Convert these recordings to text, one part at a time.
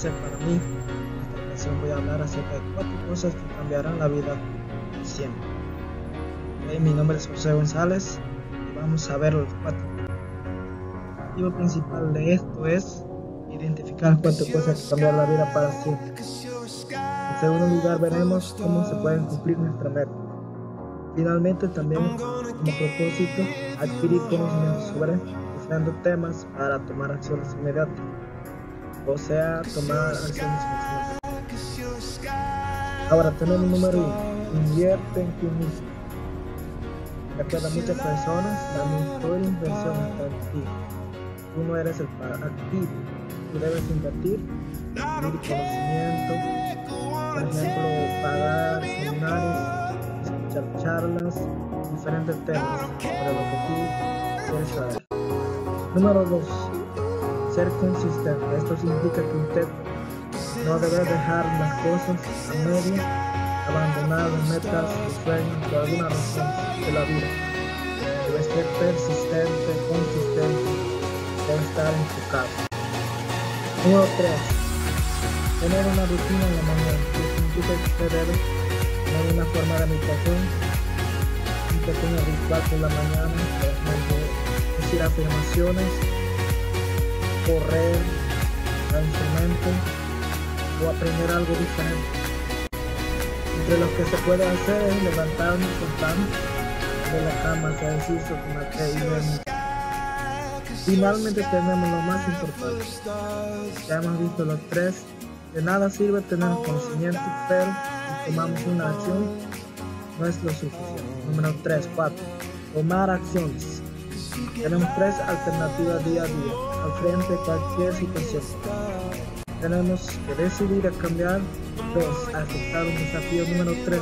ser para mí. En esta ocasión voy a hablar acerca de cuatro cosas que cambiarán la vida siempre. mi nombre es José González y vamos a ver los cuatro. El objetivo principal de esto es identificar cuatro cosas que cambiarán la vida para siempre. En segundo lugar veremos cómo se pueden cumplir nuestra meta. Finalmente también como propósito adquirir conocimientos sobre diferentes temas para tomar acciones inmediatas, o sea, tomar acciones. Ahora tenemos número uno, invierte en ti mismo. Recuerda muchas personas, la inversión está en ti. Tú no eres el activo, tú debes invertir, adquirir conocimiento, por ejemplo, pagar seminarios charlas, diferentes temas sobre lo que tú quieres saber. Número 2. Ser consistente. Esto significa que usted no debe dejar las cosas a medio, abandonar las metas, los sueños por alguna razón de la vida. Debe ser persistente, consistente, debe estar enfocado. Número 3. Tener una rutina en la mañana. Esto significa que usted debe una forma de meditación, un pequeño ritual por la mañana, ejemplo, decir afirmaciones, correr al instrumento o aprender algo diferente. Entre lo que se puede hacer es levantarnos tan de la cama, hacer ejercicio, té y Finalmente tenemos lo más importante. Ya hemos visto los tres. De nada sirve tener conocimiento, pero tomamos una acción no es lo suficiente. Número 3, 4. Tomar acciones. Tenemos tres alternativas día a día, al frente de cualquier situación. Tenemos que decidir a cambiar. 2. Aceptar un desafío. Número 3.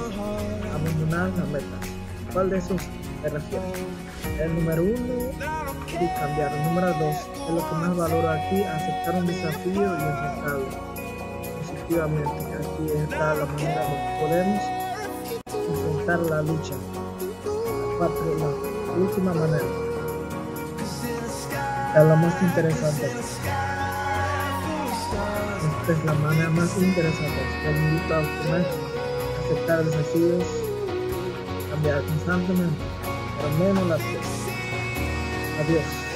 Abandonar la meta. ¿Cuál de esos te refieres? El número 1 y cambiar. El número 2 es lo que más valoro aquí, aceptar un desafío y enfrentarlo efectivamente aquí está la manera de podemos enfrentar la lucha. La última manera. Es la más interesante. Esta es la manera más interesante. Te invito a comer, aceptar desafíos, cambiar constantemente, pero menos las cosas. Adiós.